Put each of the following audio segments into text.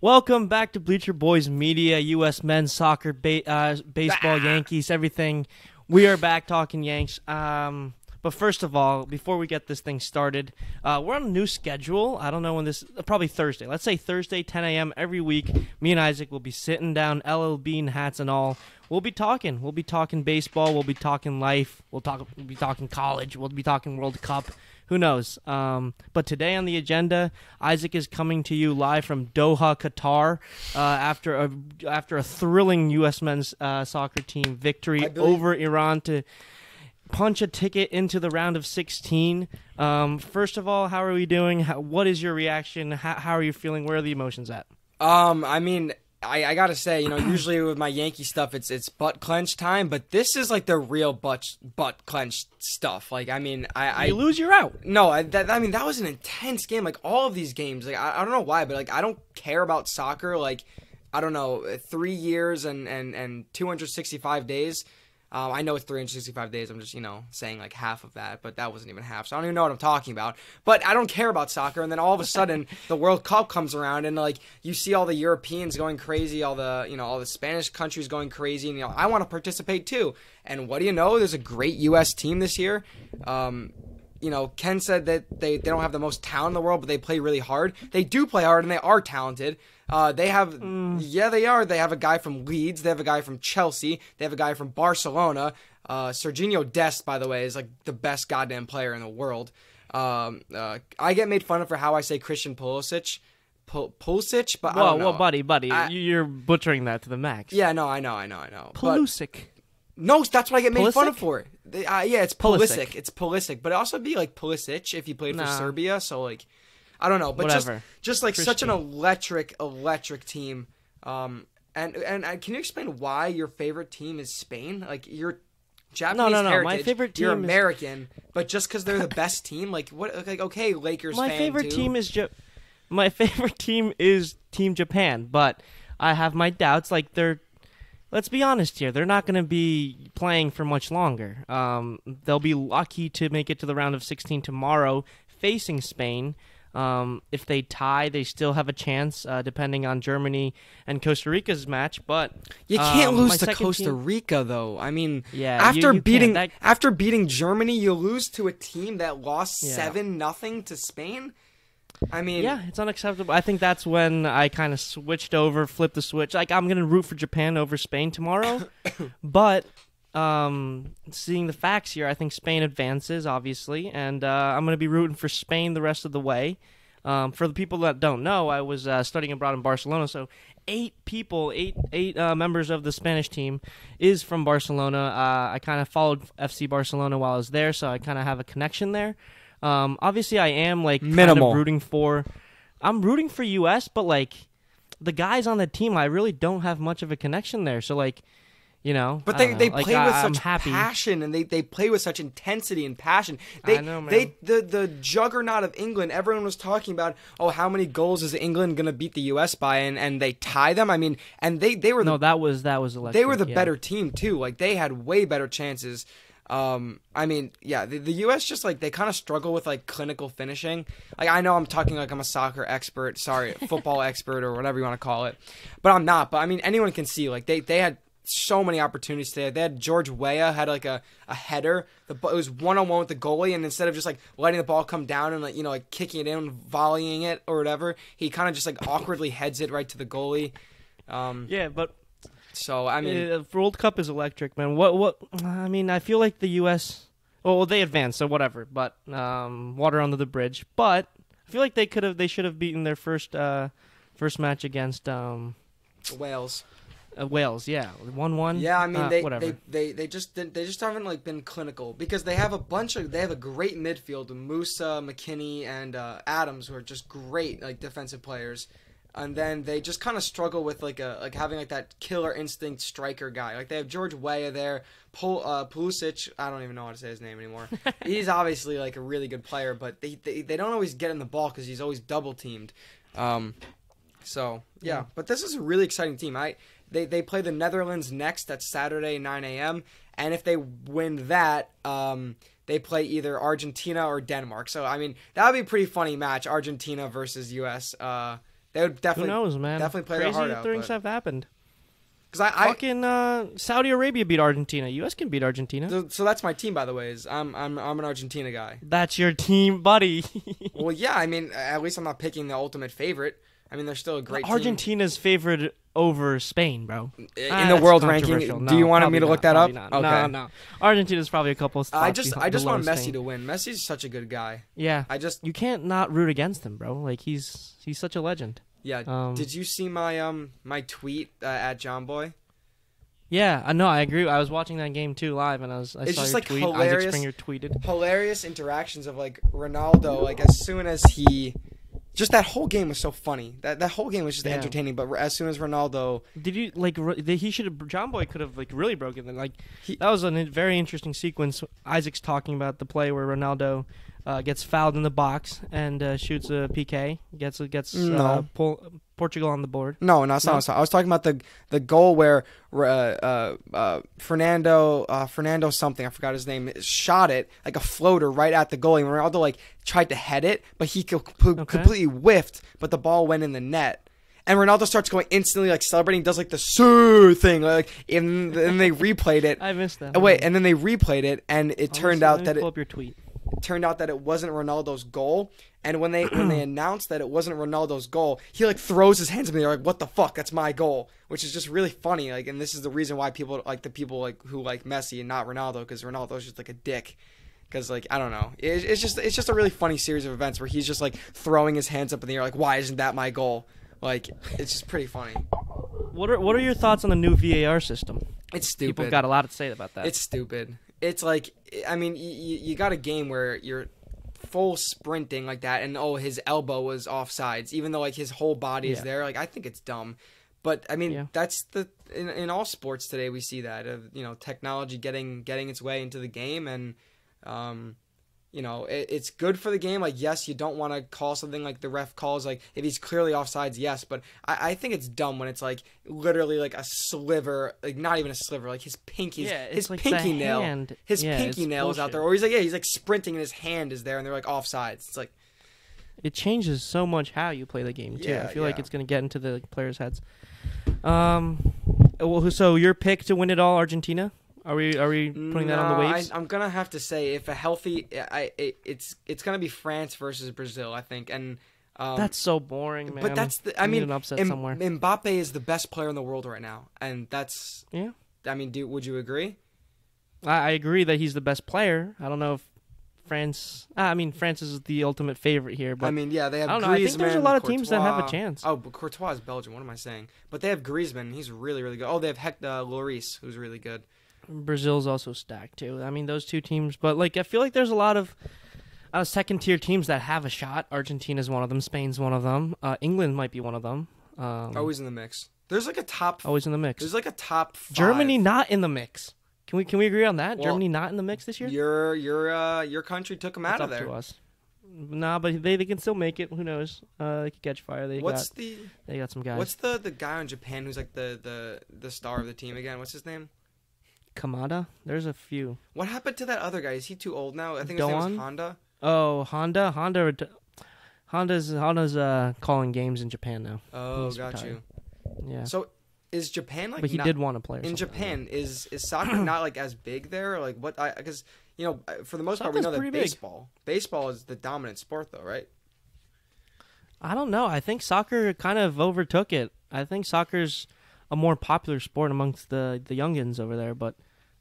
Welcome back to Bleacher Boys Media, U.S. men's soccer, ba- uh, baseball, Yankees, everything. We are back talking Yanks. Um, but first of all, before we get this thing started, uh, we're on a new schedule. I don't know when this, uh, probably Thursday. Let's say Thursday, 10 a.m. every week. Me and Isaac will be sitting down, LL Bean hats and all. We'll be talking. We'll be talking baseball. We'll be talking life. We'll talk. We'll be talking college. We'll be talking World Cup. Who knows? Um, but today on the agenda, Isaac is coming to you live from Doha, Qatar, uh, after a after a thrilling U.S. men's uh, soccer team victory believe- over Iran to punch a ticket into the round of 16. Um, first of all, how are we doing? How, what is your reaction? How, how are you feeling? Where are the emotions at? Um, I mean, I, I gotta say, you know, usually with my Yankee stuff, it's it's butt clench time, but this is like the real butt butt clench stuff. Like, I mean, I, I you lose, you're out. no, I, that, I mean that was an intense game. Like all of these games, like I, I don't know why, but like I don't care about soccer. Like I don't know, three years and and and 265 days. Um, I know it's 365 days. I'm just, you know, saying like half of that, but that wasn't even half. So I don't even know what I'm talking about. But I don't care about soccer. And then all of a sudden, the World Cup comes around, and like you see all the Europeans going crazy, all the, you know, all the Spanish countries going crazy, and you know, I want to participate too. And what do you know? There's a great U.S. team this year. Um, you know, Ken said that they, they don't have the most talent in the world, but they play really hard. They do play hard, and they are talented. Uh, they have, yeah, they are. They have a guy from Leeds. They have a guy from Chelsea. They have a guy from Barcelona. Uh, Serginho Dest, by the way, is like the best goddamn player in the world. Um, uh, I get made fun of for how I say Christian Pulisic, Pul- Pulisic, but I Whoa, don't know. whoa, buddy, buddy, I- you- you're butchering that to the max. Yeah, no, I know, I know, I know. But- Pulisic. no, that's what I get made fun of for. They- Uh, yeah, it's Pulisic. Pulisic. It's Pulisic, but it also be like Pulisic if you played for Serbia. So like, I don't know, but Whatever. just just like such an electric, electric team. Um, and and uh, can you explain why your favorite team is Spain? Like your Japanese no, no. My heritage, favorite You're team is- American, but just because they're the best team, like what? Like okay, Lakers. My favorite too. team is ja- my favorite team is Team Japan, but I have my doubts. Like they're, let's be honest here, they're not going to be playing for much longer. Um, they'll be lucky to make it to the round of 16 tomorrow, facing Spain. Um, if they tie, they still have a chance, uh, depending on Germany and Costa Rica's match. But You can't um, lose to Costa team- Rica though. I mean, Yeah, after you can't. beating That- after beating Germany, you lose to a team that lost Yeah. seven nothing to Spain. I mean, Yeah, it's unacceptable. I think that's when I kind of switched over, flipped the switch. Like I'm gonna root for Japan over Spain tomorrow, but um, seeing the facts here, I think Spain advances obviously, and uh, I'm gonna be rooting for Spain the rest of the way. Um, for the people that don't know, I was uh, studying abroad in Barcelona, so eight people, eight eight uh, members of the Spanish team is from Barcelona. Uh, I kind of followed FC Barcelona while I was there, so I kind of have a connection there. Um, obviously, I am like kind Minimal. of rooting for. I'm rooting for U.S., but like the guys on the team, I really don't have much of a connection there. So like, you know, But they, don't they know. Like, play with such happy. passion and they, they play with such intensity and passion. They I know, man. they the the juggernaut of England. Everyone was talking about oh how many goals is England gonna beat the U.S. by and, and they tie them. I mean and they they were the No, that was that was electric. they were the yeah. better team too. Like they had way better chances. Um, I mean, yeah, the, the U.S. just like they kind of struggle with like clinical finishing. Like I know I'm talking like I'm a soccer expert, sorry, football expert or whatever you want to call it, but I'm not. But I mean, anyone can see like they they had so many opportunities today. They had George Weah had like a, a header. The it was one on one with the goalie, and instead of just like letting the ball come down and like you know like kicking it in, volleying it or whatever, he kind of just like awkwardly heads it right to the goalie. Um, Yeah, but so I mean. uh, World Cup is electric, man. What what? I mean, I feel like the U.S. Well, they advanced, so whatever. But um, water under the bridge. But I feel like they could have, they should have beaten their first uh, first match against um, Wales. Uh, Wales. Yeah, one one. Yeah, I mean uh, they, whatever. they they they just they just haven't like been clinical because they have a bunch of they have a great midfield Musah, McKennie, and uh, Adams who are just great like defensive players, and then they just kind of struggle with like a like having like that killer instinct striker guy. Like they have George Weah there, Pul uh, Pulisic. I don't even know how to say his name anymore. he's obviously like a really good player, but they they, they don't always get in the ball because he's always double teamed. Um, so yeah, but this is a really exciting team. I they they play the Netherlands next. That's Saturday 9 a.m. And if they win that, um, they play either Argentina or Denmark. So I mean that would be a pretty funny match. Argentina versus U.S. Uh, They would Who definitely knows, man? definitely play their Crazy heart out, things but- have happened. because I, I Fucking uh, Saudi Arabia beat Argentina. U.S. can beat Argentina. th- so that's my team by the way. Is I'm I'm I'm an Argentina guy. That's your team, buddy. well, yeah. I mean, at least I'm not picking the ultimate favorite. I mean, they're still a great team. Argentina's favored over Spain, bro. in Ah, the world ranking. controversial. do you want me to look not, that up? not. No, no. Argentina's probably a couple. Of I just I just want Messi Spain. to win. Messi's such a good guy. Yeah, I just you can't not root against him, bro. Like he's he's such a legend. yeah. Um, Did you see my um my tweet uh, at John Boy? Yeah, I know. I agree. I was watching that game too live, and I was I It's saw just, your like, tweet. hilarious. Isaac Springer tweeted. Hilarious interactions of like Ronaldo. Like as soon as he, just that whole game was so funny. That that whole game was just Yeah. entertaining. But as soon as Ronaldo, Did you like? He should have. John Boy could have like really broken it. Like He- that was a very interesting sequence. Isaac's talking about the play where Ronaldo uh, gets fouled in the box and uh, shoots a PK. Gets gets uh, No. Portugal on the board. no, not. No? I was talking- I was talking about the the goal where uh, uh, uh, Fernando uh, Fernando something I forgot his name shot it like a floater right at the goalie. And Ronaldo like tried to head it, but he co- Okay. completely whiffed. But the ball went in the net. And Ronaldo starts going instantly like celebrating, does like the sir thing, like and then they replayed it. I missed that. Oh, wait, and then they replayed it, and it I'll turned see- out that pull it up your tweet. Turned out that it wasn't Ronaldo's goal. And when they when they announced that it wasn't Ronaldo's goal, he like throws his hands up in the air like, "What the fuck? That's my goal!" Which is just really funny. Like, and this is the reason why people like the people like who like Messi and not Ronaldo because Ronaldo's just like a dick. Because like I don't know, it, it's just it's just a really funny series of events where he's just like throwing his hands up in the air like, "Why isn't that my goal?" Like it's just pretty funny. What are what are your thoughts on the new VAR system? It's stupid. People got a lot to say about that. It's stupid. It's like I mean, you, you got a game where you're full sprinting like that, and oh, his elbow was offsides, even though like his whole body is Yeah. there. Like I think it's dumb, but I mean Yeah. that's the in, in all sports today we see that of you know technology getting getting its way into the game, and um, you know it, it's good for the game. Like yes, you don't want to call something like the ref calls like if he's clearly offsides, yes, but I, I think it's dumb when it's like literally like a sliver, like not even a sliver, like his pinky, Yeah, his like pinky nail, hand. his Yeah, pinky nail is out there, or he's like yeah, he's like sprinting and his hand is there, and they're like offsides. It's like it changes so much how you play the game too. I Yeah, feel like it's going to get into the players' heads. Um, well, so your pick to win it all, Argentina? Are we are we putting that on the No, waves? I, I'm gonna have to say if a healthy, I it, it's it's gonna be France versus Brazil, I think, and um, that's so boring, man. but that's the I need mean an upset M- somewhere. Mbappe is the best player in the world right now, and that's Yeah, I mean, do would you agree? I, I agree that he's the best player. I don't know if France. I mean, France is the ultimate favorite here, but I mean, yeah, they have I don't Griezmann. know, I think there's a lot of teams that have a chance. Oh, but Courtois is Belgian. What am I saying? But they have Griezmann. He's really, really good. Oh, they have Hector uh, Lloris, who's really good. Brazil's also stacked too. I mean, those two teams, but like I feel like there's a lot of uh, second tier teams that have a shot. Argentina's one of them. Spain's one of them. Uh, England might be one of them. Um, Always in the mix. There's like a top. always in the mix. There's like a top. Five. Germany not in the mix. Can we can we agree on that? Well, Germany not in the mix this year. Your your uh your country took them out of there. to us. Nah, but they, they can still make it. Who knows? Uh, they could catch fire. They What's got the they got some guys. what's the the guy in Japan who's like the the the star of the team again? What's his name? Kamada? There's a few. What happened to that other guy? Is he too old now? I think his name was Honda. Oh, Honda. Honda. Honda's Honda's uh calling games in Japan now. Oh, He's got retired. you. Yeah, So is Japan like but he not- did want to play in. Japan is is soccer not like as big there? Like what? I Because you know, for the most part, we know that pretty big. baseball baseball is the dominant sport, though, right? I don't know. I think soccer kind of overtook it. I think soccer's a more popular sport amongst the the youngins over there, but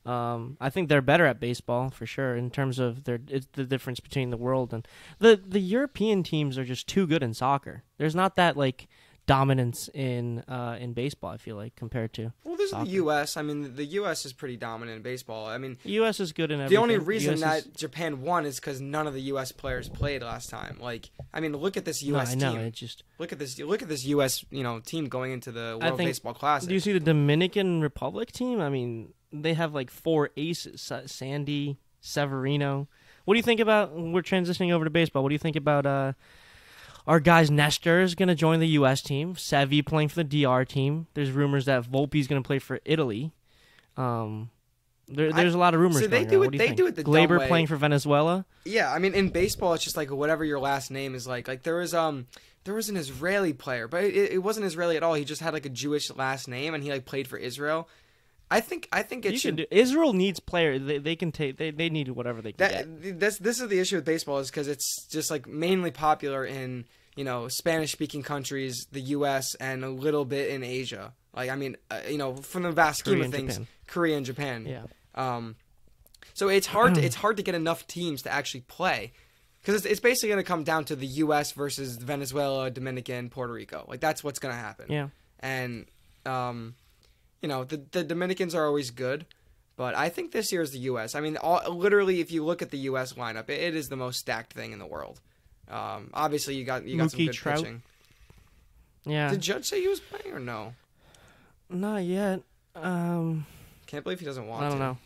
um, I think they're better at baseball for sure in terms of their it's the difference between the world and the the European teams are just too good in soccer. There's not that like dominance in uh, in baseball. I feel like compared to Well, there's Soccer. the U.S. I mean, the U.S. is pretty dominant in baseball. I mean, the U.S. is good in everything. the only reason US that is- Japan won is because none of the U.S. players played last time. Like, I mean, look at this U.S. no. I know team. it just. Look at this. Look at this U.S. You know team going into the World think- Baseball Classic. Do you see the Dominican Republic team? I mean, they have like four aces: Sandy, Severino. What do you think about? We're transitioning over to baseball. What do you think about uh, our guys? Nestor is going to join the U.S. team. Sevi playing for the DR team. There's rumors that Volpe's going to play for Italy. Um, there, there's a lot of rumors. see, they do around. it- What do they think? do it the Gleyber playing for Venezuela. Yeah, I mean, in baseball, it's just like whatever your last name is like. Like there was um, there was an Israeli player, but it, it wasn't Israeli at all. He just had like a Jewish last name, and he like played for Israel. I think I think it You should. do, Israel needs players. They, they can take. They, they need whatever they can get. that this this is the issue with baseball is because it's just like mainly popular in you know Spanish speaking countries, the U.S. and a little bit in Asia. Like I mean, uh, you know, from the vast scheme Korea of things, Japan. Korea and Japan. Yeah. Um, so it's hard. To, it's hard to get enough teams to actually play, because it's, it's basically going to come down to the U.S. versus Venezuela, Dominican, Puerto Rico. Like that's what's going to happen. Yeah. And um, you know, the the Dominicans are always good, but I think this year is the U.S. I mean, all, literally, if you look at the U.S. lineup, it, it is the most stacked thing in the world. Um, obviously, you got you got some good Trout. pitching. Yeah. Did Judge say he was playing or no? Not yet. Um, Can't believe he doesn't want I don't to. know.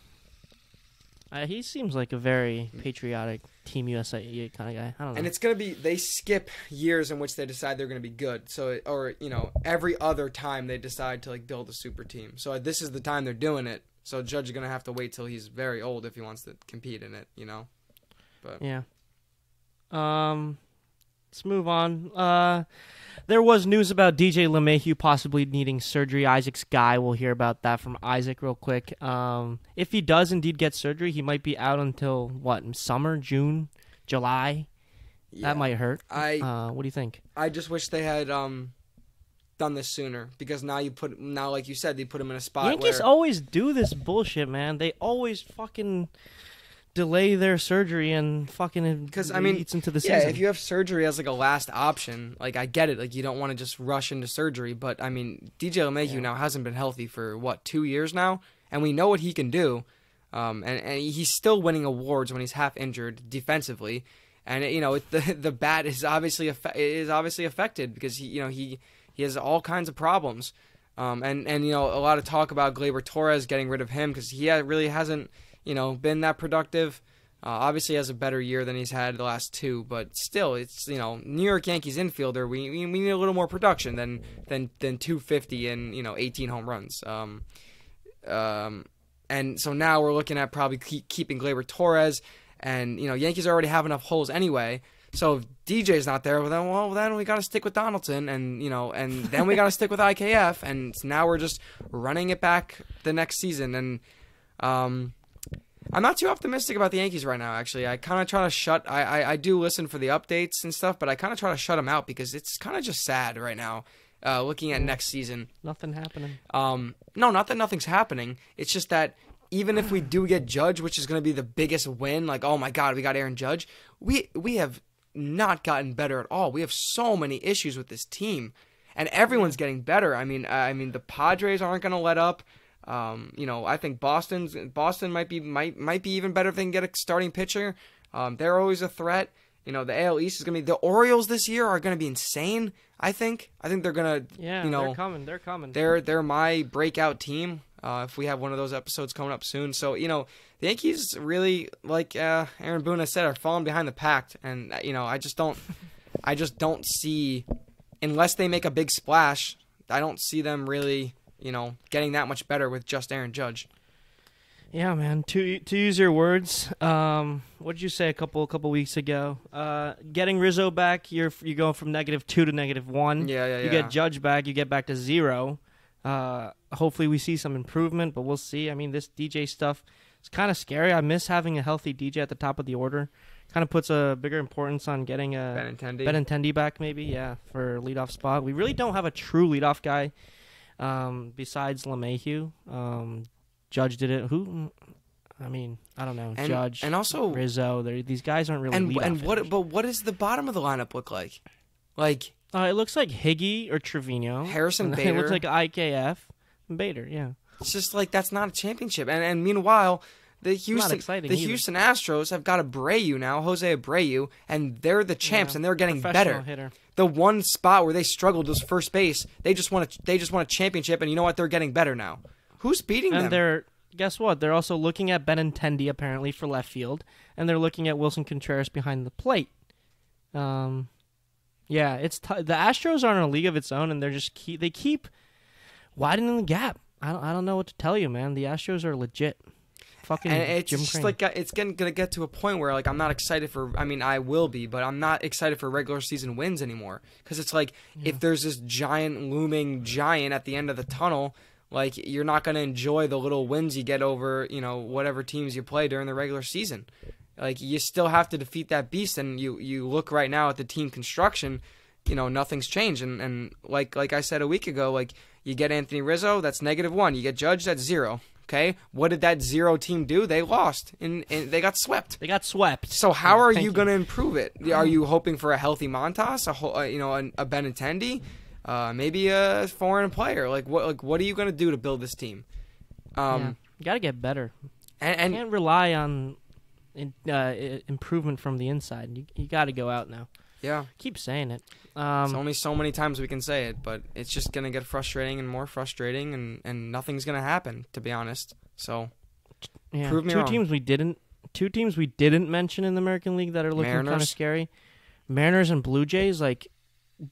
Uh, he seems like a very patriotic Team USA kind of guy. I don't know. And it's gonna be they skip years in which they decide they're gonna be good. So it, or you know every other time they decide to like build a super team. So this is the time they're doing it. So Judge is gonna have to wait till he's very old if he wants to compete in it. You know. But yeah. Um, let's move on. Uh, there was news about DJ LeMahieu possibly needing surgery. Isaac's guy. We'll hear about that from Isaac real quick. Um, if he does indeed get surgery, he might be out until what summer, June, July. Yeah. That might hurt. I Uh, what do you think? I just wish they had um done this sooner because now you put now like you said they put him in a spot Yankees where always do this bullshit, man. They always fucking delay their surgery and fucking because I mean, eats into the yeah season. if you have surgery as like a last option like I get it like you don't want to just rush into surgery but I mean DJ LeMahieu Yeah. now hasn't been healthy for what two years now and we know what he can do um and, and he's still winning awards when he's half injured defensively and you know it, the the bat is obviously affe- is obviously affected because he you know he he has all kinds of problems um and and you know a lot of talk about Gleyber Torres getting rid of him because he ha- really hasn't you know been that productive uh, obviously has a better year than he's had the last two, but still, it's you know New York Yankees infielder. We we need a little more production than than than 250 and you know 18 home runs. Um, um, and so now we're looking at probably keep, keeping Gleyber Torres, and you know Yankees already have enough holes anyway. So if DJ's not there, well then well then we got to stick with Donaldson, and you know, and then we got to stick with IKF, and now we're just running it back the next season, and um. I'm not too optimistic about the Yankees right now. Actually, I kind of try to shut. I, I I do listen for the updates and stuff, but I kind of try to shut them out because it's kind of just sad right now. Uh, looking at next season. Nothing happening. Um, no, not that nothing's happening. It's just that even if we do get Judge, which is going to be the biggest win, like oh my god, we got Aaron Judge. We we have not gotten better at all. We have so many issues with this team, and everyone's getting better. I mean, I mean the Padres aren't going to let up. Um, you know, I think Boston's Boston might be might might be even better if they can get a starting pitcher. Um, they're always a threat. You know, the AL East is gonna be the Orioles this year are gonna be insane. I think. I think they're gonna. Yeah, you know, they're coming. They're coming. they're they're my breakout team. Uh, if we have one of those episodes coming up soon, so you know the Yankees really, like uh, Aaron Boone has said, are falling behind the pack, and uh, you know I just don't, I just don't see, unless they make a big splash, I don't see them really, you know, getting that much better with just Aaron Judge. Yeah, man. To to use your words, um, what did you say a couple a couple weeks ago? Uh, getting Rizzo back, you're you go from negative two to negative one. Yeah, yeah, You yeah. get Judge back, you get back to zero. Uh, hopefully we see some improvement, but we'll see. I mean, this DJ stuff is kind of scary. I miss having a healthy DJ at the top of the order. Kind of puts a bigger importance on getting a Benintendi. Benintendi back, maybe. Yeah, for leadoff spot. We really don't have a true leadoff guy um, besides LeMahieu. Um, Judge did it. Who? I mean, I don't know. and, Judge and also Rizzo. These guys aren't really and and what but what does the bottom of the lineup look like? Like Uh, it looks like Higgy or Trevino. Harrison And It looks like IKF Bader. Yeah. It's just like that's not a championship. And and meanwhile, the Houston the either. Houston Astros have got Abreu now, Jose Abreu, and they're the champs Yeah. and they're getting better. hitter. The one spot where they struggled was first base. They just want a, they just want a championship and you know what? They're getting better now. Who's beating And them? they're guess what? They're also looking at Benintendi apparently for left field, and they're looking at Willson Contreras behind the plate. Um, yeah, it's t- the Astros are in a league of its own, and they're just keep they keep widening the gap. I don't I don't know what to tell you, man. The Astros are legit. Fucking and it's Jim just Crane. like it's getting gonna get to a point where like I'm not excited for. I mean, I will be, but I'm not excited for regular season wins anymore because it's like if there's this giant looming giant at the end of the tunnel, like you're not gonna enjoy the little wins you get over you know whatever teams you play during the regular season. Like you still have to defeat that beast, and you you look right now at the team construction. You know nothing's changed, and, and like like I said a week ago, like you get Anthony Rizzo, that's negative one. You get Judge, that's zero. Okay, what did that zero team do? They lost, and, and they got swept. they got swept. So how are Thank you, going to improve it? Are you hoping for a healthy Montas, a whole, uh, you know, a, a Benintendi, uh, maybe a foreign player? Like what? Like what are you going to do to build this team? yeah. Um, You got to get better. and, and can't rely on in, uh, improvement from the inside. You you got to go out now. Yeah, Keep saying it. it's Um, only so many times we can say it, but it's just going to get frustrating and more frustrating, and and nothing's going to happen. To be honest, so yeah. prove me two wrong. teams we didn't. Two teams we didn't mention in the American League that are looking kind of scary. Mariners and Blue Jays. Like,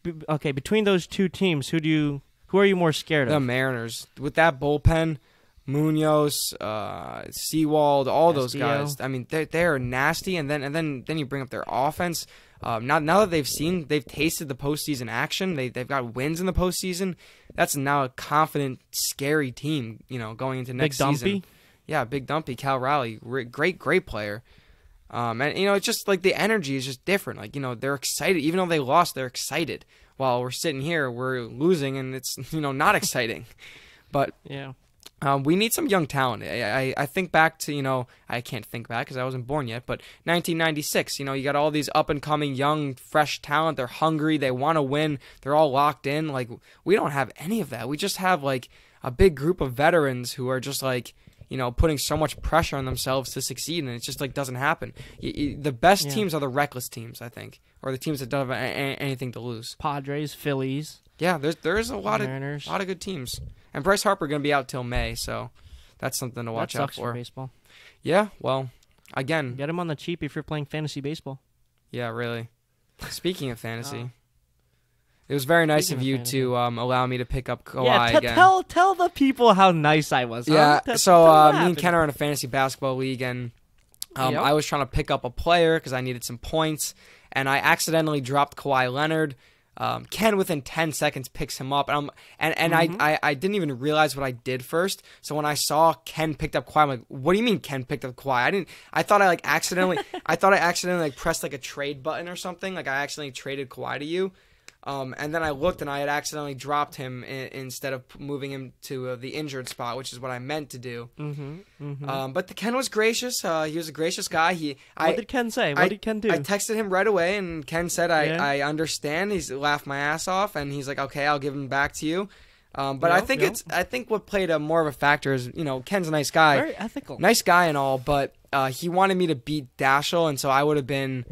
b- okay, between those two teams, who do you? Who are you more scared of? the? Mariners with that bullpen. Munoz, uh, Sewald, all those guys. I mean, they they are nasty, and then and then then you bring up their offense. Um, now now that they've seen, they've tasted the postseason action. They they've got wins in the postseason. That's now a confident, scary team. You know, going into next Big next Dumpy. season. Yeah, big dumpy. Cal Raleigh, re- great great player. Um, and you know, it's just like the energy is just different. Like you know, they're excited, even though they lost, they're excited. While we're sitting here, we're losing, and it's you know not exciting. But Yeah. Um, we need some young talent. I, I, I think back to, you know, I can't think back because I wasn't born yet, but 1996, you know, you got all these up and coming young, fresh talent. They're hungry. They want to win. They're all locked in. Like, we don't have any of that. We just have, like, a big group of veterans who are just, like, you know, putting so much pressure on themselves to succeed, and it just, like, doesn't happen. The best Yeah. teams are the reckless teams, I think, or the teams that don't have a- a- anything to lose. Padres, Phillies, Yeah, there's, there's a lot of Mariners. a lot of good teams. And Bryce Harper going to be out till May, so that's something to watch out for for. baseball. Yeah, well, again, Get him on the cheap if you're playing fantasy baseball. yeah, really. Speaking of fantasy, Oh. it was very nice Speaking of of you to um, allow me to pick up Kawhi yeah, t- again. tell tell the people how nice I was. huh? yeah, T- so uh, me and. Ken are in a fantasy basketball league, and um, Yep. I was trying to pick up a player because I needed some points, and I accidentally dropped Kawhi Leonard. Um, Ken within ten seconds picks him up, and I'm, and, and Mm-hmm. I, I I didn't even realize what I did first. So when I saw Ken picked up Kawhi, I'm like, "What do you mean Ken picked up Kawhi?" I didn't. I thought I like accidentally. I thought I accidentally like pressed like a trade button or something. Like I accidentally traded Kawhi to you. Um, and then I looked and I had accidentally dropped him in, instead of moving him to uh, the injured spot, which is what I meant to do. Mhm, mhm. Um, but the Ken was gracious. Uh, he was a gracious guy. He, what I, did Ken say? What I, did Ken do? I texted him right away, and Ken said, "I, Yeah. I understand." He's laughed my ass off, and he's like, "Okay, I'll give him back to you." Um, but I think it's, I think what played a more of a factor is, you know, Ken's a nice guy, Very ethical. nice guy and all, but uh, he wanted me to beat Dashel, and so I would have been.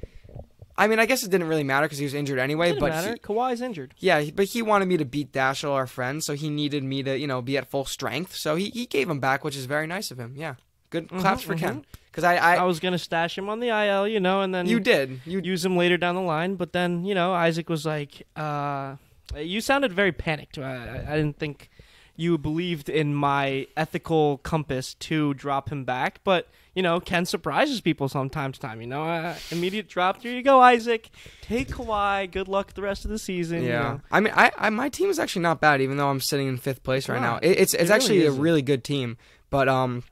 I mean, I guess it didn't really matter because he was injured anyway. Didn't but matter. he, Kawhi's injured. yeah, but he wanted me to beat Dashel, our friend, so he needed me to, you know, be at full strength. So he, he gave him back, which is very nice of him. Yeah, good claps for mhm. Ken. Because I, I, I was gonna stash him on the IL, you know, and then you did, you use him later down the line. But then, you know, Isaac was like, uh, "You sounded very panicked. I I didn't think you believed in my ethical compass to drop him back." But you know, Ken surprises people sometimes. Time, you know, uh, immediate drop. Here you go, Isaac. Take Kawhi. Good luck the rest of the season. you Yeah, know. I mean, I, I my team is actually not bad, even though I'm sitting in fifth place right No, now. It, it's it's it actually really a really good team, but um,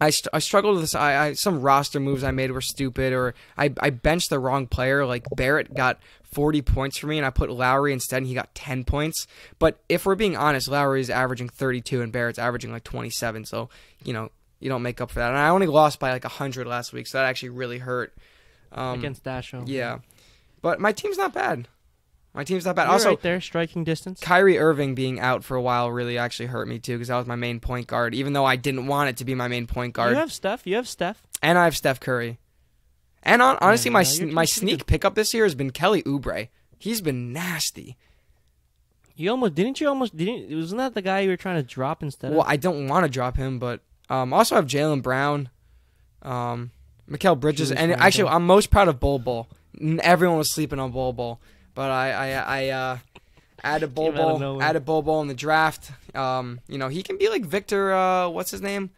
I, st- I struggled with this. I, I some roster moves I made were stupid, or I I benched the wrong player. Like Barrett got 40 points for me, and I put Lowry instead, and he got 10 points. But if we're being honest, Lowry is averaging 32, and Barrett's averaging like 27. So you know you don't make up for that. And I only lost by like 100 last week, so that actually really hurt. Um, against Dasho. yeah, but my team's not bad. My team's not bad. You're also, right there, striking distance. Kyrie Irving being out for a while really actually hurt me too because that was my main point guard, even though I didn't want it to be my main point guard. You have Steph. You have Steph. and I have Steph Curry. And on, honestly, my no, my pretty sneak pickup this year has been Kelly Oubre. He's been nasty. You almost didn't. You almost didn't. Wasn't that the guy you were trying to drop instead Well, of? I don't want to drop him, but um, also have Jaylen Brown, um, Mikal Bridges, Julius and actually, I'm most proud of Bol. N- Everyone was sleeping on Bol Bol, but I I, I uh, added Bol Came out of Bol, added Bol Bol in the draft. Um, you know, he can be like Victor. Uh, what's his name?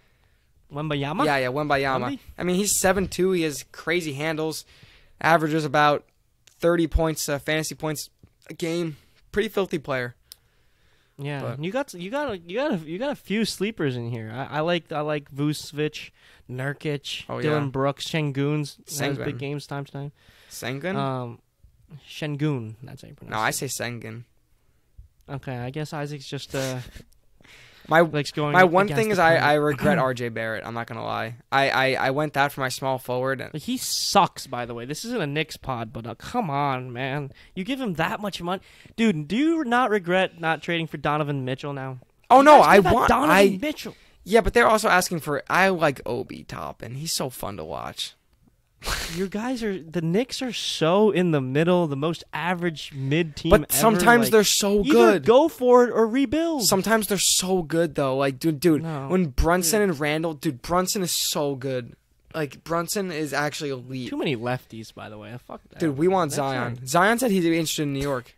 Wembanyama. Yeah, yeah, Wembanyama. Wemby? I mean, he's seven two. He has crazy handles. Averages about thirty points, uh, fantasy points a game. Pretty filthy player. Yeah, But- you got you got a, you got a, you got a few sleepers in here. I, I like I like Vucevic, Nurkic, Oh, Dylan yeah. Brooks, Shengun's Sengun. big games time to time. Sengun? Um, Shengun, that's how you pronounce. no, I say Sengun. Okay, I guess Isaac's just uh My likes going. my one thing is I. I regret R.J. Barrett. I'm not gonna lie. I, I, I went that for my small forward. And, Like, he sucks, by the way. This isn't a Knicks pod, but uh, come on, man. You give him that much money, dude. Do you not regret not trading for Donovan Mitchell now? oh You no, I want Donovan I Mitchell. yeah, but they're also asking for. I like Obi Top, and He's so fun to watch. Your guys are the Knicks are so in the middle, the most average mid team. But sometimes like, they're so good. Go for it or rebuild. Sometimes they're so good though. Like dude, dude, No, when Brunson and Randle, dude, Brunson is so good. Like Brunson is actually elite. Too many lefties, by the way. Fuck that. Dude, we want That's Zion. right. Zion said he'd be interested in New York.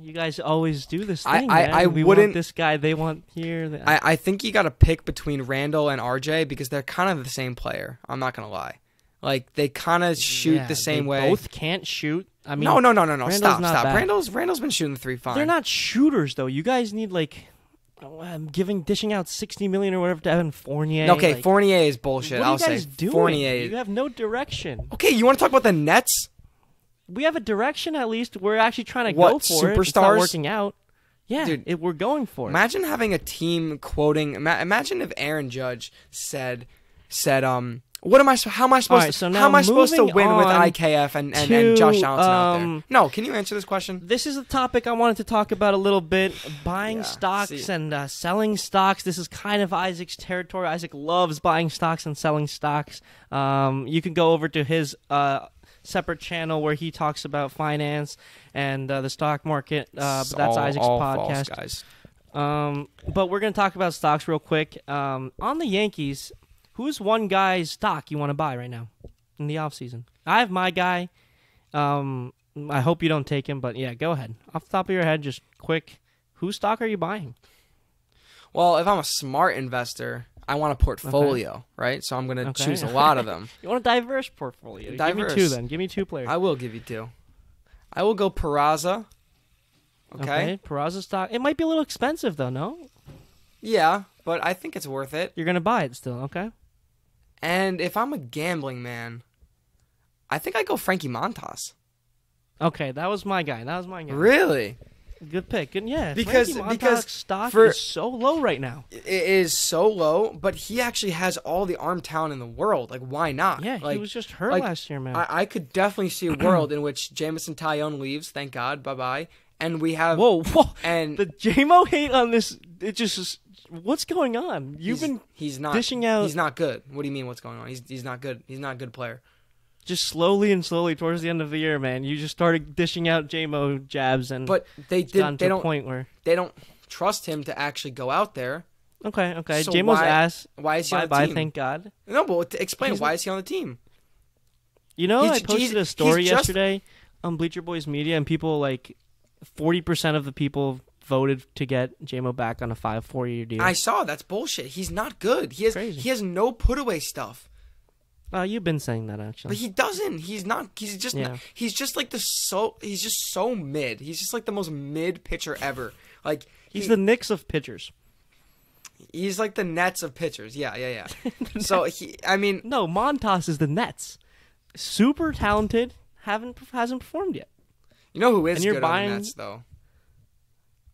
You guys always do this I- thing. I- man. I we wouldn't- this guy. They want here. They, I, I think you got to pick between Randle and RJ because they're kind of the same player. I'm not gonna lie. Like they kind of shoot yeah, the same they way. Both can't shoot. I mean, no, no, no, no, no. Randle's Stop, stop. bad. Randle's Randle's been shooting the three fine. They're not shooters though. You guys need like um, giving dishing out sixty million or whatever to Evan Fournier. Okay, like, Fournier is bullshit. What are I'll you guys say doing? Fournier. You have no direction. Okay, you want to talk about the Nets? We have a direction at least. We're actually trying to What, go for it. It's not superstars? working out. Yeah, Dude, it, we're going for it. Imagine having a team quoting. Ima- imagine if Aaron Judge said, said, um, what am I? How am I supposed? right, so to, how am I supposed to win with IKF and, and, to, and Josh Johnson out there? um, No, can you answer this question? This is a topic I wanted to talk about a little bit. Buying Yeah, stocks and uh, selling stocks. This is kind of Isaac's territory. Isaac loves buying stocks and selling stocks. Um, you can go over to his uh, separate channel where he talks about finance and uh, the stock market. Uh, but that's all- Isaac's all podcast. false, guys. Um, but we're gonna talk about stocks real quick. Um, on the Yankees, who's one guy's stock you want to buy right now in the off season? I have my guy. Um, I hope you don't take him, but yeah, go ahead. Off the top of your head, just quick, whose stock are you buying? Well, if I'm a smart investor, I want a portfolio, right? So I'm going to Okay. choose a lot of them. You want a diverse portfolio? Give me two then. Give me two players. I will give you two. I will go Peraza. Okay. okay. Peraza stock. It might be a little expensive though. No, Yeah, but I think it's worth it. you're gonna buy it still. Okay. And if I'm a gambling man, I think I go Frankie Montas. Okay, that was my guy. That was my guy. Really? Good pick. Good, yeah. Because- Frankie because stock for- is so low right now. It is so low, but he actually has all the arm talent in the world. Like, why not? Yeah, like, he was just hurt like, last year, man. I, I could definitely see a world in which Jameson Taillon leaves. Thank God. Bye bye. And we have Whoa, whoa! and The JMO hate on this. It just. What's going on? You've he's, been he's not dishing out- He's not good. What do you mean? What's going on? He's he's not good. He's not a good player. just slowly and slowly towards the end of the year, man. You just started dishing out JMO jabs, and But they did. to They a don't. point where. They don't trust him to actually go out there. Okay, okay. So JMO's why- ass. Why is he Bye on the bye. team? Thank God. No, but explain He's why is he on the team? You know, He's- I posted a story he's just- yesterday on Bleacher Boys Media, and people like forty percent of the people voted to get JMO back on a five four year deal. I saw that's bullshit. He's not good. He has Crazy. he has no put away stuff. uh, you've been saying that But actually. he doesn't. He's not. He's just. Yeah. Not, he's just like the so. He's just so mid. He's just like the most mid pitcher ever. Like He's he- the Knicks of pitchers. He's like the Nets of pitchers. Yeah, yeah, yeah. so he. I mean, No, Montas is the Nets. Super talented. Haven't hasn't performed yet. you know who is And you're good buying- on the Nets though.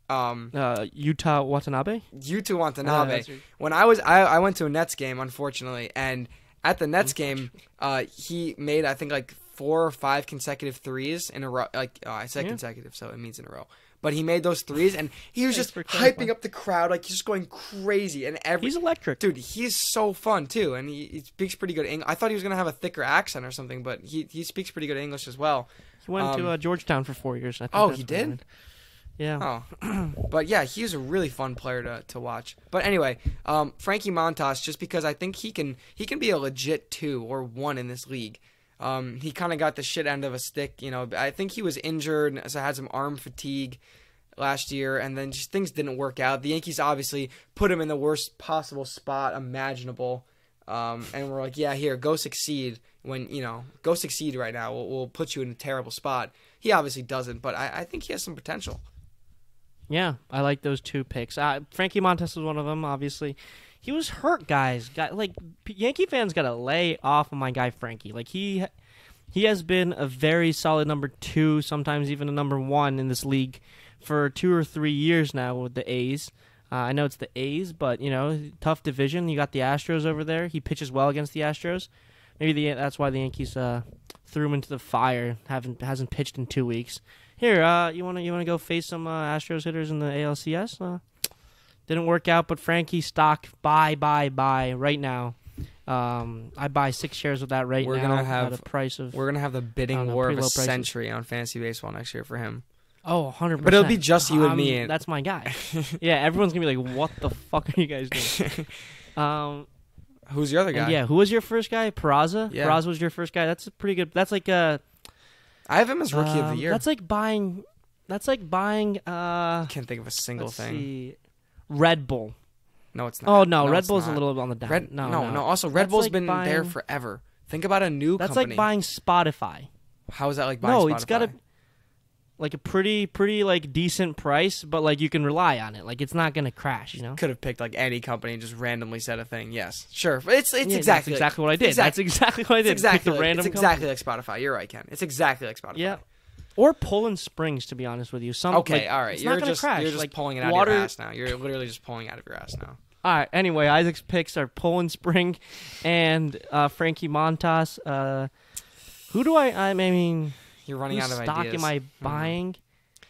Um, Uh, Yuta Watanabe. Yuta Uh, Watanabe. right. when I was, I, I went to a Nets game, unfortunately, and at the Nets game, uh, he made I think like four or five consecutive threes in a row. Like oh, I said Yeah. consecutive, so it means in a row. But he made those threes, and he was Thanks just hyping up the crowd, like he's just going crazy. And every He's electric. dude, he's so fun too, and he, he speaks pretty good English. I thought he was gonna have a thicker accent or something, but he he speaks pretty good English as well. He went to um, uh, Georgetown for four years. I think Oh, he did? Yeah. Oh, but yeah, he's a really fun player to, to watch. But anyway, um, Frankie Montas, just because I think he can he can be a legit two or one in this league. Um, he kind of got the shit end of a stick, you know. I think he was injured, so had some arm fatigue. last year, and then just things didn't work out. The Yankees obviously put him in the worst possible spot imaginable, um, and we're like, yeah, here, go succeed. When you know, go succeed right now. We'll, we'll put you in a terrible spot. He obviously doesn't, but I, I think he has some potential. Yeah, I like those two picks. Uh, Frankie Montas was one of them. Obviously, he was hurt, guys. Got like Yankee fans got to lay off of my guy Frankie. Like he he has been a very solid number two, sometimes even a number one in this league for two or three years now with the A's. Uh, I know it's the A's, but you know, tough division. You got the Astros over there. He pitches well against the Astros. Maybe the, that's why the Yankees uh, threw him into the fire. Haven't hasn't pitched in two weeks. Here, uh, you wanna you wanna go face some uh, Astros hitters in the ALCS? Uh, didn't work out, but Frankie stock buy buy buy right now. Um, I buy six shares of that right We're now gonna have- at a price of We're gonna have the bidding know, war of a prices. century on fantasy baseball next year for him. oh 100 But it'll be just you and me. That's my guy. yeah, everyone's gonna be like, "What the fuck are you guys doing?" um, Who's your other guy? yeah, who was your first guy? Peraza. Yeah. Peraza was your first guy. That's a pretty good. That's like a I have him as rookie of the um, year. That's like buying. That's like buying. Uh, Can't think of a single thing. see, Red Bull. No, it's not. Oh no, Red it's Bull's not. a little on the down. Red. no, no, no, no. Also, Red That's Bull's like been there forever. Think about a new That's company. like buying Spotify. How is that like buying No, Spotify? it's got a like a pretty, pretty like decent price, but like you can rely on it. Like it's not gonna crash. You know. Could have picked like any company and just randomly said a thing. Yes, sure. It's it's Yeah, exactly that's exactly what I did. Exact- That's exactly what I did. exactly the like, random it's exactly like Spotify. You're right, Ken. It's exactly like Spotify. Yeah. Or Poland Springs, to be honest with you. Some Okay, like, all right. It's You're not gonna just crash. you're just like, pulling it out water, of your ass now. You're literally just pulling out of your ass now. All right. Anyway, Isaac's picks are Poland Spring and uh, Frankie Montas. Uh, who do I? I mean, You're running whose out of stock ideas. am I buying?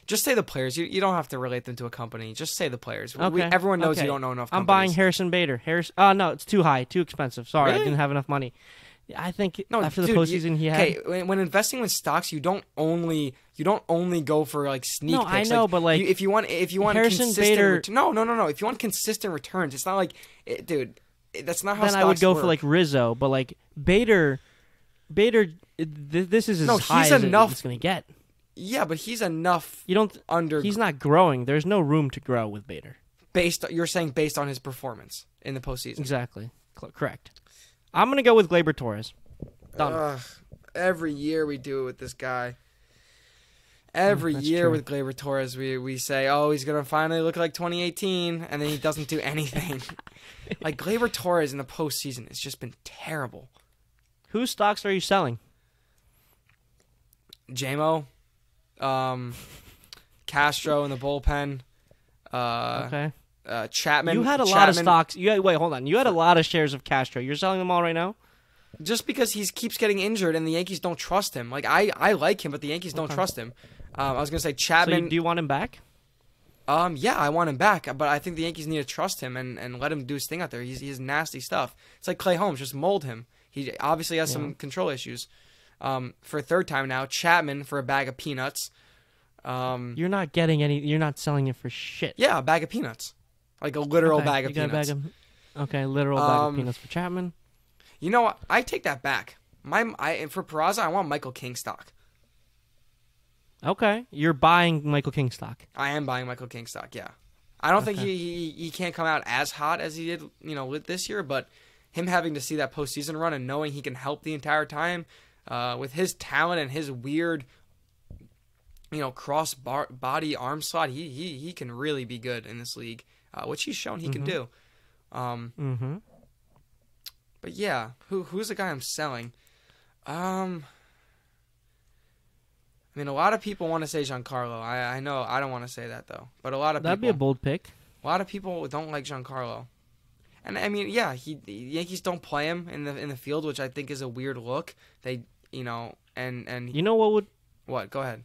Just say the players. You you don't have to relate them to a company. Just say the players. We- Okay, everyone knows okay. you don't know enough. I'm buying. Harrison Bader. Harris. Uh no, it's too high, too expensive. Sorry, I didn't have enough money. I think No, after the dude, you- postseason he had. Okay, when, when investing with stocks, you don't only you don't only go for like sneak No, picks. I know, but, like, you, if you want if you want Harrison consistent Bader- ret- no no no no if you want consistent returns, it's not like it, dude. it- that's not how. then I would go work. for like Rizzo, but like Bader, Bader. Th- this is as No, high he's as enough- it's gonna get. yeah, but he's enough You don't. under He's not growing. There's no room to grow with Bader. based. You're saying based on his performance in the postseason. Exactly. Cl- correct. I'm gonna go with Gleyber Torres. Every year we do it with this guy. Every Mm, year true. with Gleyber Torres, we, we say, oh, he's going to finally look like 2018, and then he doesn't do anything. like, Gleyber Torres in the postseason has just been terrible. Whose stocks are you selling? JMO, um, Castro in the bullpen, uh, okay. uh, Chapman. you had a lot of stocks. You had, wait, hold on. You had a lot of shares of Castro. You're selling them all right now. Just because he keeps getting injured and the Yankees don't trust him. Like, I, I like him, but the Yankees don't trust him. Um, I was going to say So Chapman. you, do you want him back? Um, yeah, I want him back, but I think the Yankees need to trust him and, and let him do his thing out there. He's he's nasty stuff. It's like Clay Holmes, just mold him. He obviously has Yeah. some control issues. Um, for a third time now, Chapman for a bag of peanuts. Um, You're not getting any. You're not selling it for shit. yeah, a bag of peanuts, like a literal Okay, bag of you got a peanuts. bag of- okay, literal bag Um, of peanuts for Chapman. You know what? I take that back. My I for Peraza, I want Michael King stock. Okay, you're buying Michael King stock. I am buying Michael King stock. Yeah, I don't think he, he he can't come out as hot as he did, you know, with this year. But him having to see that postseason run and knowing he can help the entire time, uh, with his talent and his weird, you know, cross bar- body arm slot, he he he can really be good in this league, uh, which he's shown he can Mhm. do. Um, Mm-hmm. but yeah, who who's the guy I'm selling? Um. I mean, a lot of people want to say Giancarlo. I I know I don't want to say that though, but a lot of That'd people be a bold pick. a lot of people don't like Giancarlo. And I mean, yeah, he the Yankees don't play him in the in the field, which I think is a weird look. They, you know, and and You know what would? what? Go ahead.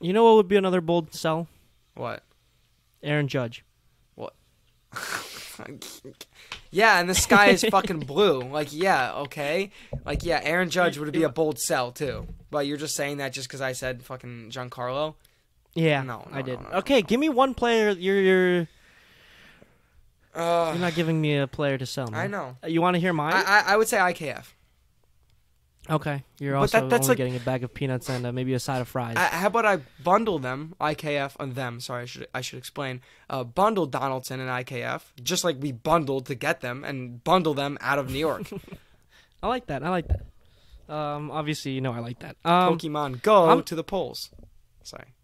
You know what would be another bold sell? What? Aaron Judge. What? yeah, and the sky is fucking blue. Like, yeah, okay. Like, yeah, Aaron Judge would be a bold sell too. But you're just saying that just because I said fucking Giancarlo. Yeah, No, no, I did. no, no, okay, give me one player. You're you're Uh, you're not giving me a player to sell. Man. I know. You want to hear mine? I, I I would say IKF. Okay, you're But also that- that's only like- getting a bag of peanuts and uh, maybe a side of fries. Uh, how about I bundle them, IKF, on them? Sorry, I should I should explain. Uh, bundle Donaldson and IKF, just like we bundled to get them, and bundle them out of New York. I like that. I like that. Um, obviously, you know I like that. Um, Pokemon Go I'm- to the polls. Sorry,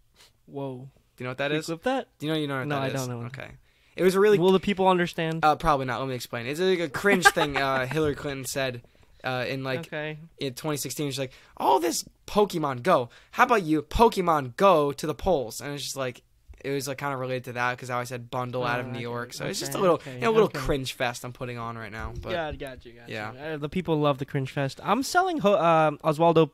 whoa. do you know what that Can is? clip that? Do you know you know what No, that I is? don't know. Okay, it was a really Will the people understand? uh, probably not. Let me explain. It's like a cringe thing. Uh, Hillary Clinton said uh, in like okay. in 2016. She's like, "Oh, this Pokemon Go. How about you Pokemon Go to the polls?" And it's just like it was like kind of related to that because I said bundle out of Oh, New okay, York. So it's just a little, okay, you know, a little okay. cringe fest I'm putting on right now. But got, got you, got yeah. you. Uh, the people love the cringe fest. I'm selling ho- um Oswaldo,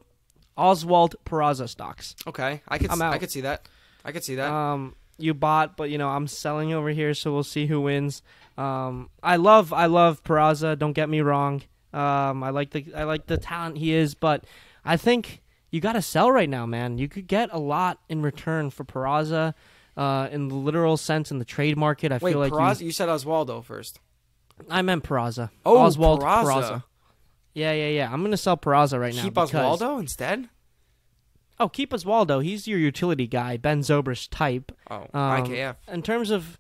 Oswald Peraza stocks. okay, I could I could see that. I could see that. Um, you bought, but you know I'm selling over here, so we'll see who wins. Um, I love, I love Peraza. Don't get me wrong. Um, I like the, I like the talent he is, but I think you got to sell right now, man. You could get a lot in return for Peraza, uh, in the literal sense in the trade market. I Wait, feel like you- Peraza, you said Oswaldo first. I meant Peraza. Oh, Oswald Peraza. Peraza. Yeah, yeah, yeah. I'm gonna sell Peraza right now. Keep because- Oswaldo instead. Oh, keep Oswaldo. He's your utility guy, Ben Zobrist type. Oh, Um, IKF. In terms of,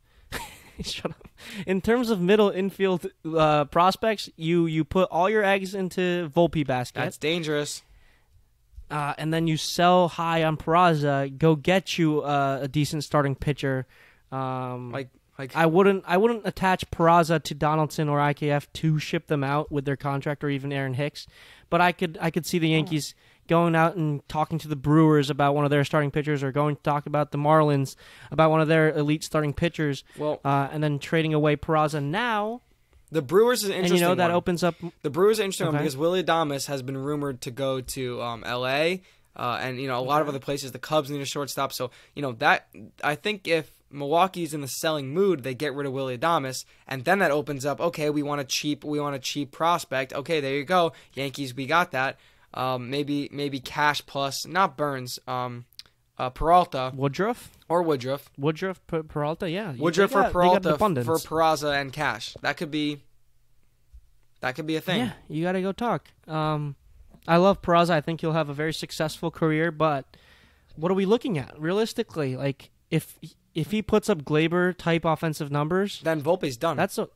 shut up. In terms of middle infield uh, prospects, you you put all your eggs into Volpe basket, That's dangerous. uh, and then you sell high on Peraza. Go get you uh, a decent starting pitcher. Um, Like like I wouldn't I wouldn't attach Peraza to Donaldson or IKF to ship them out with their contract or even Aaron Hicks, but I could I could see the Yankees going out and talking to the Brewers about one of their starting pitchers or going to talk about the Marlins about one of their elite starting pitchers, well, uh, and then trading away Peraza now, the Brewers is an and interesting. you know that one. opens up. The Brewers are interesting Okay. because Willy Adames has been rumored to go to um, L.A. Uh, and you know a lot of other places. The Cubs need a shortstop, so you know that I think if Milwaukee's in the selling mood, they get rid of Willy Adames, and then that opens up. Okay, we want a cheap, we want a cheap prospect. Okay, there you go, Yankees, we got that. Um, maybe maybe cash plus not Burnes, um, uh, Peralta Woodruff, or Woodruff. Woodruff, Peralta, yeah, Woodruff they for got- they Peralta for Peraza and cash. That could be. That could be a thing. Yeah, you got to go talk. Um, I love Peraza. I think he'll have a very successful career, but what are we looking at realistically? Like if if he puts up Gleyber type offensive numbers, Then Volpe's done. that's a.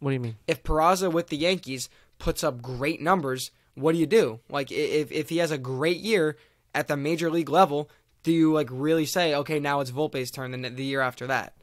What do you mean? if Peraza with the Yankees puts up great numbers, what do you do? Like if if he has a great year at the major league level, do you like really say, okay, now it's Volpe's turn the, the year after that?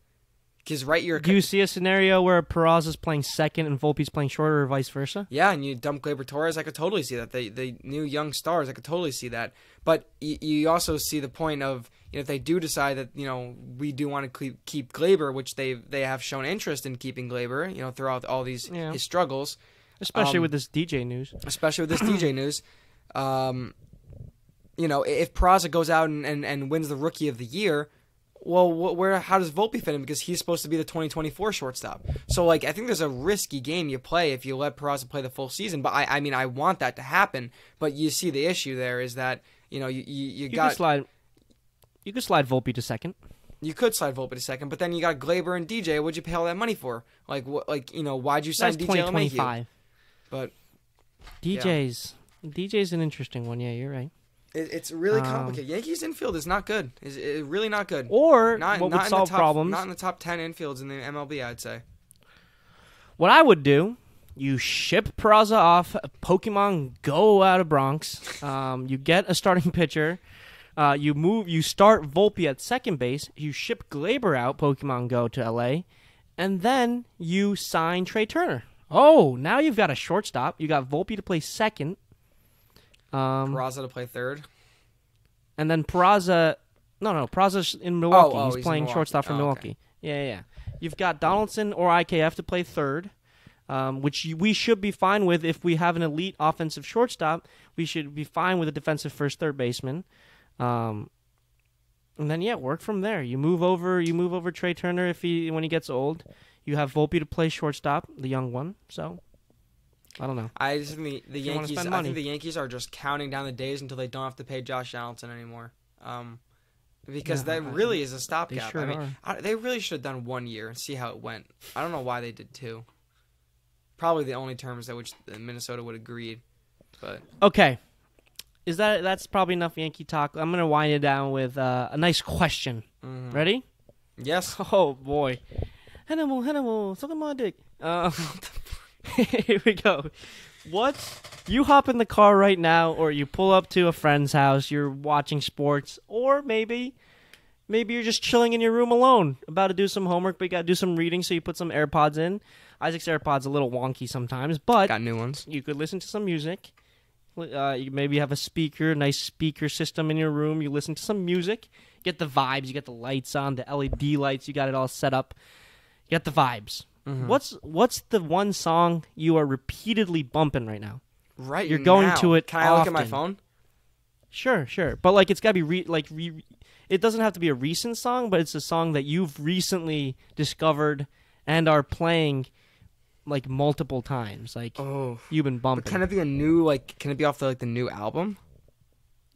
Because right year, Do you see a scenario where Peraza's playing second and Volpe's playing shorter, or vice versa? yeah, and you dump Gleyber Torres, I could totally see that. The the new young stars, I could totally see that. But you, you also see the point of you know if they do decide that you know we do want to keep, keep Gleyber, which they they have shown interest in keeping Gleyber, you know throughout all these Yeah. his struggles. Especially Um, with this DJ news. especially with this DJ news. Um, you know, if Peraza goes out and, and, and wins the Rookie of the Year, well, wh- where how does Volpe fit in? Because he's supposed to be the 2024 shortstop. So, like, I think there's a risky game you play if you let Peraza play the full season. But I, I mean, I want that to happen. But you see, the issue there is that you know you you, you You got slide. You could slide Volpe to second. you could slide Volpe to second, but then you got Gleyber and DJ. What'd you pay all that money for? Like, what? Like, you know, why'd you sign That's DJ twenty LeMahieu? Twenty five. But DJ's DJ's an interesting one. Yeah, you're right. it, it's really Um, complicated. Yankees infield is not good. Is it, really not good. Or not, what not would in solve the top, problems? Not in the top ten infields in the MLB, I'd say. What I would do, you ship Peraza off, Pokemon Go out of Bronx. Um, you get a starting pitcher. Uh, you move. You start Volpe at second base. You ship Gleyber out, Pokemon Go to LA, and then you sign Trea Turner. Oh, now you've got a shortstop. You got Volpe to play second. Um, Peraza to play third. and then Peraza. No, no, Peraza's in Milwaukee. oh, he's, he's playing Milwaukee. shortstop for Oh. Milwaukee. Yeah, yeah, yeah. You've got Donaldson or IKF to play third, um, which we should be fine with if we have an elite offensive shortstop. We should be fine with a defensive first, third baseman. Um, and then yeah, work from there. You move over. You move over Trea Turner if he when he gets old. You have Volpe to play shortstop, the young one. So I don't know. I just think the, the If you wanna Yankees. I think the Yankees are just counting down the days until they don't have to pay Josh Donaldson anymore. Um, because Yeah, that I- really is a stopgap. sure I mean. I, they really should have done one year and see how it went. I don't know why they did two. Probably the only terms that which Minnesota would agree. But Okay. Is that that's probably enough Yankee talk? I'm gonna wind it down with uh, a nice question. mhm. Ready? yes, Oh boy. Animal, animal, suck on my dick. Uh, here we go. What? You hop in the car right now, or you pull up to a friend's house. You're watching sports, or maybe, maybe you're just chilling in your room alone, about to do some homework, but you gotta do some reading, so you put some AirPods in. Isaac's AirPods a little wonky sometimes, but got new ones. you could listen to some music. Uh, you maybe have a speaker, nice speaker system in your room. You listen to some music, get the vibes. You get the lights on, the LED lights. You got it all set up. You got the vibes. Mhm. What's what's the one song you are repeatedly bumping right now? Right, You're going now. to it Can I look at my phone? Sure, sure, but like it's got to be re- like re- it doesn't have to be a recent song, but it's a song that you've recently discovered and are playing like multiple times. Like Oh, you've been but bumping. can it be a new like? Can it be off the like the new album?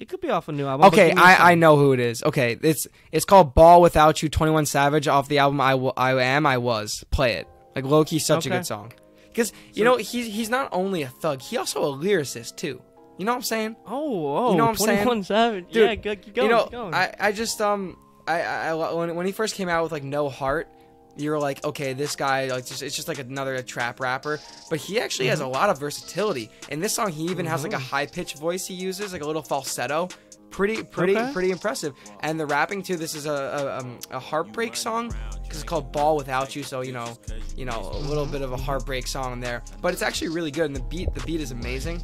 It could be off a new album. Okay, I, I, know who it is. Okay, it's it's called Ball Without You, Twenty One Savage off the album I, w- I am I was. Play it. Like low key, such a good song. Because you know he's he's not only a thug, he also a lyricist too. You know what I'm saying? Oh, oh, You know what I'm saying? 21 Savage. Dude, yeah, go, keep going. you know, keep going. I, I just um I, I I- when when he first came out with like No Heart, you're like, okay, this guy like just it's just like another trap rapper, but he actually has a Mm-hmm. lot of versatility. In this song, he even has like a high pitched voice he uses, like a little falsetto. Pretty, pretty, Okay. pretty impressive. And the rapping too. This is a a, um, a heartbreak song because it's called Ball Without You. So you know, you know, a little bit of a heartbreak song there, but it's actually really good. And the beat, the beat is amazing.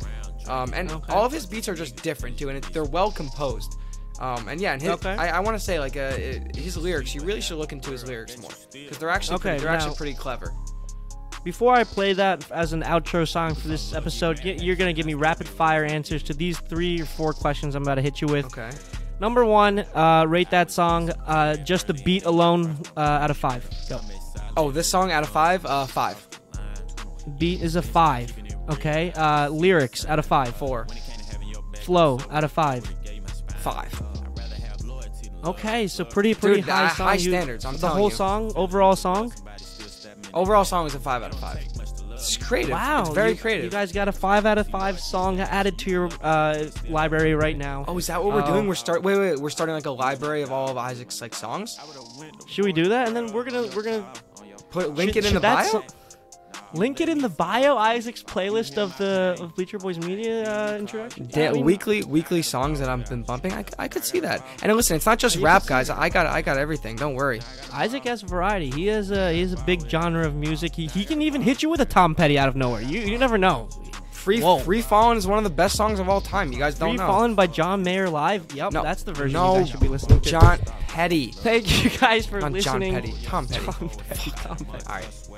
Um, and Okay. all of his beats are just different too, and it, they're well composed. Um, and yeah, and his, Okay. I, I want to say like uh, his lyrics. You really should look into his lyrics more because they're actually Okay, pretty, they're actually pretty clever. Before I play that as an outro song for this episode, you're going to give me rapid fire answers to these three or four questions I'm about to hit you with. Okay. Number one, uh, rate that song, uh, just the beat alone, uh, out of five. Go. Oh, this song out of five, uh, five, Beat is a five. Okay. Uh, lyrics out of five. four, Flow out of five. five. Okay, so pretty pretty Dude, high uh, song. high You- standards, I'm the telling whole you. song, overall song. Overall song is a five out of five. It's creative. Wow, it's very you, creative. You guys got a five out of five song added to your uh, library right now. oh, is that what we're Oh. doing? We're start. Wait, wait. We're starting like a library of all of Isaac's like songs. Should we do that? And then we're gonna we're gonna Put link should- it in the that bio. so- link it in the bio. Isaac's playlist of the of Bleacher Boys Media uh, introduction. Da- I mean, weekly weekly songs that I've been bumping. I, c- I could see that. And listen, it's not just rap, guys. I got I got everything. Don't worry. Isaac has variety. He has a he has a big genre of music. He, he can even hit you with a Tom Petty out of nowhere. You you never know. Free Whoa. Free Fallin' is one of the best songs of all time. You guys don't Free know. Free Fallin' by John Mayer live. Yep, No, that's the version no, you guys should be listening to. John Petty. Thank you guys for Not John listening. Petty. Tom Petty. Tom Petty. Tom Petty. All right.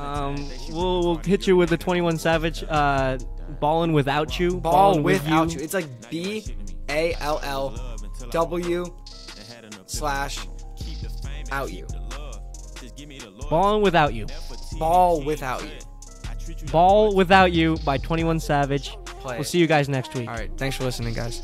Um, we'll, we'll hit you with the 21 Savage, uh, Ballin' Without You. Ball Ballin' without you. It's like B A L L W slash out you. Ballin' Without You. Ball without you. Ball Without You by 21 Savage. Play We'll it. see you guys next week. All right. Thanks for listening, guys.